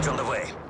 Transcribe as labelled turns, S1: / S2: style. S1: package on the way.